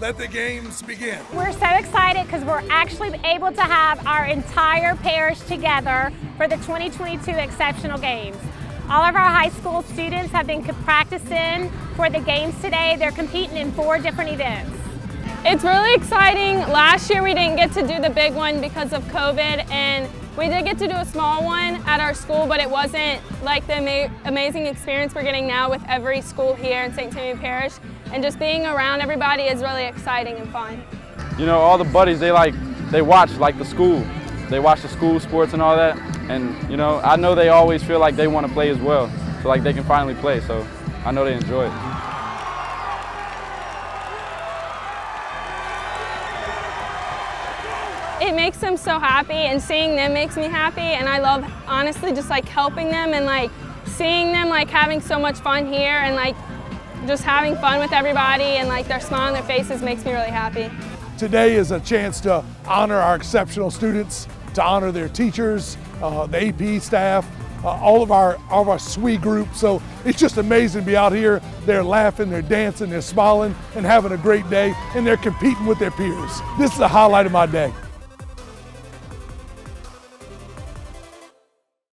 let the games begin. We're so excited because we're actually able to have our entire parish together for the 2022 Exceptional Games. All of our high school students have been practicing for the games today. They're competing in four different events. It's really exciting. Last year we didn't get to do the big one because of COVID and we did get to do a small one at our school, but it wasn't like the ama amazing experience we're getting now with every school here in St. Tammany Parish. And just being around everybody is really exciting and fun. You know, all the buddies, they like, they watch like the school. They watch the school sports and all that. And, you know, I know they always feel like they want to play as well. So like they can finally play. So I know they enjoy it. It makes them so happy and seeing them makes me happy and I love honestly just like helping them and like seeing them like having so much fun here and like just having fun with everybody and like their smile on their faces makes me really happy. Today is a chance to honor our exceptional students, to honor their teachers, uh, the AP staff, uh, all of our all of our SWE group. So it's just amazing to be out here. They're laughing, they're dancing, they're smiling, and having a great day, and they're competing with their peers. This is the highlight of my day.